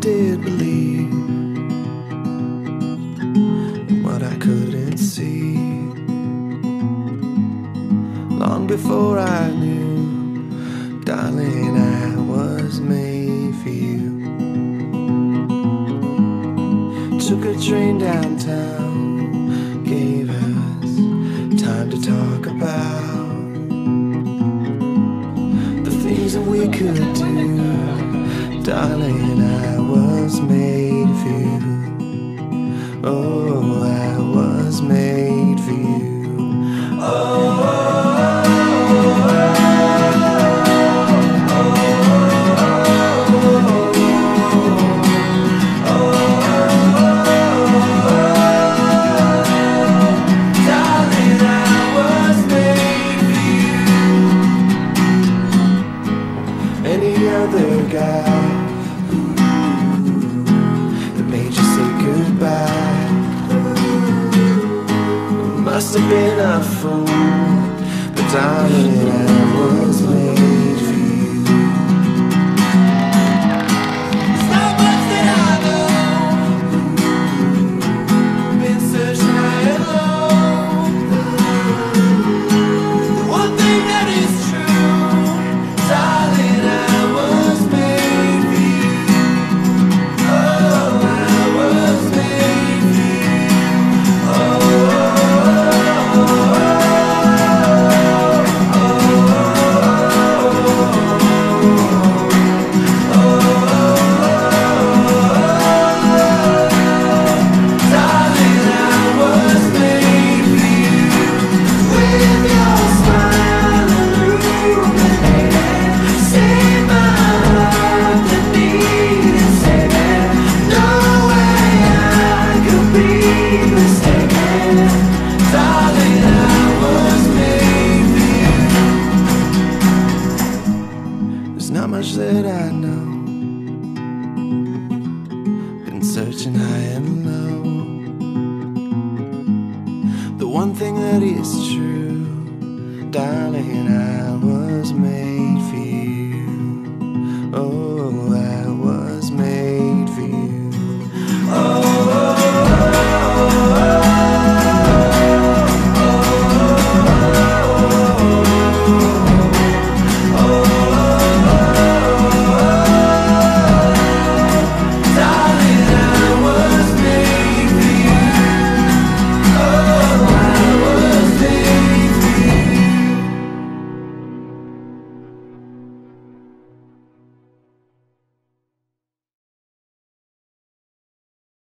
did believe what I couldn't see long before I knew, darling, I was made for you. Took a train downtown, gave us time to talk about the things that we could do darling. I was made for you. Oh, I was made for you. Oh other guy must have been a fool, but darling, That I know. Been searching high and low. The one thing that is true, darling, I was made